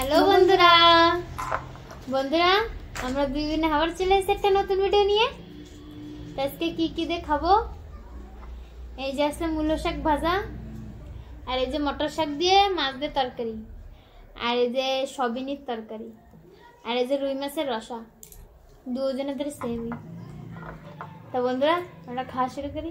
Hello বন্ধুরা। বন্ধুরা, আমরা বিভিন্ন খাবার চলে এসেছি একটা নতুন ভিডিও নিয়ে। আজকে কি কি দিয়ে খাব? এই যে আছে মূলো শাক ভাজা, আর এই যে মটর শাক দিয়ে মাছ দিয়ে তরকারি, আর এই যে সবিনির তরকারি, আর এই যে রুই মাছের রসা দুজনের ধরে সেমই তো বন্ধুরা, আমরা খাওয়া শুরু করি।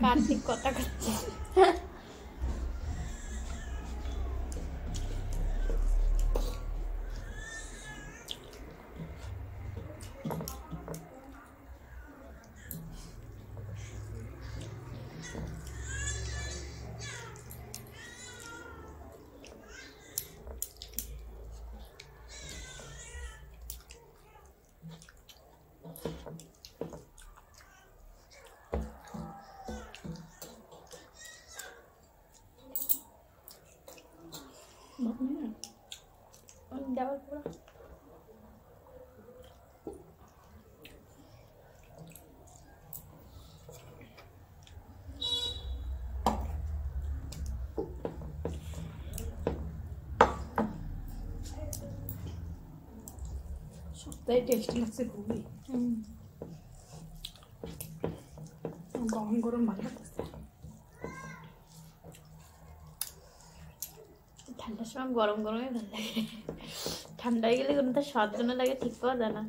কার্তিক কথা করছে দেওয়ার পর সবটাই টেস্টি লাগছে খুবই। গরম গরম ভালো লাগছে সময় গরম গরমই ভালো লাগে। ঠান্ডা হয়ে গেলে কোনোটা স্বাদ লাগে, ঠিক পাওয়া যায় না।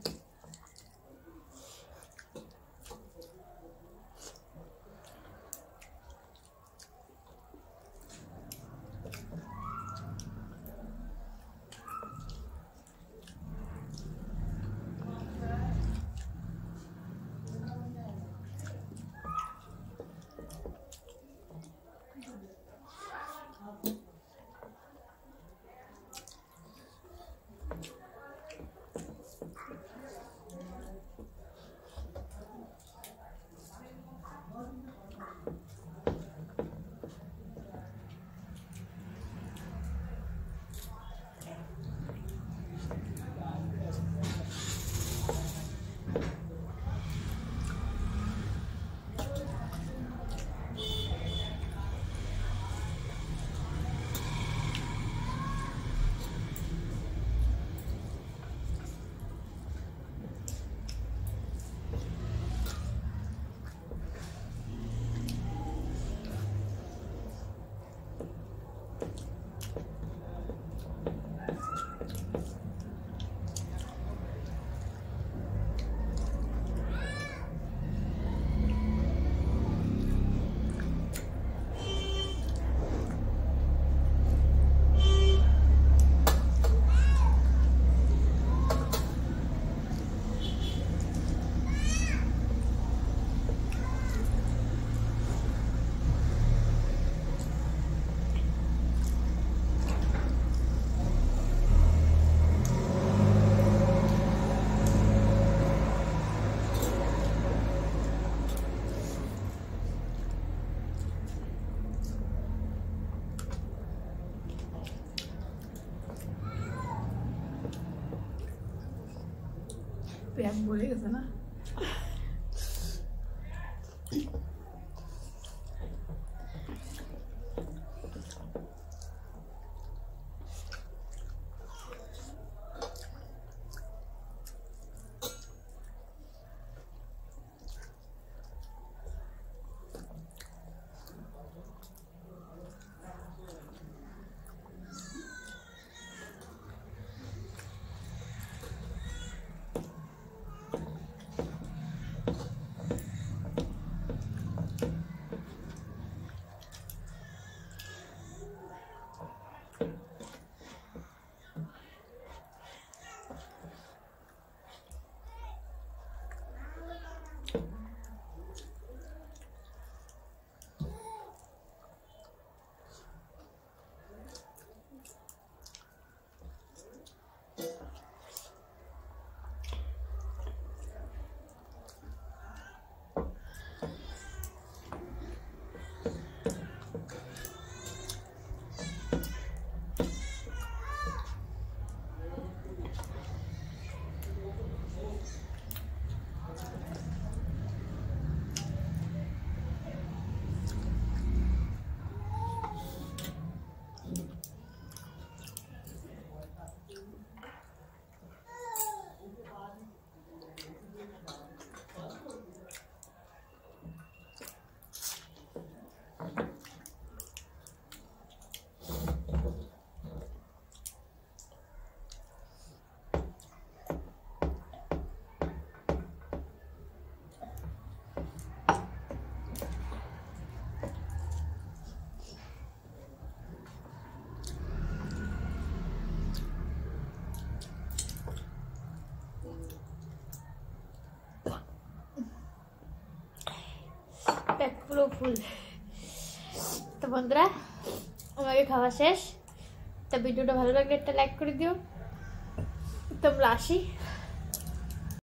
burguesa, é, né? Ah. পুরো ফুল। তো বন্ধুরা আমাকে খাওয়া শেষ। তা ভিডিওটা ভালো লাগলে একটা লাইক করে দিও। তোমরা আসি।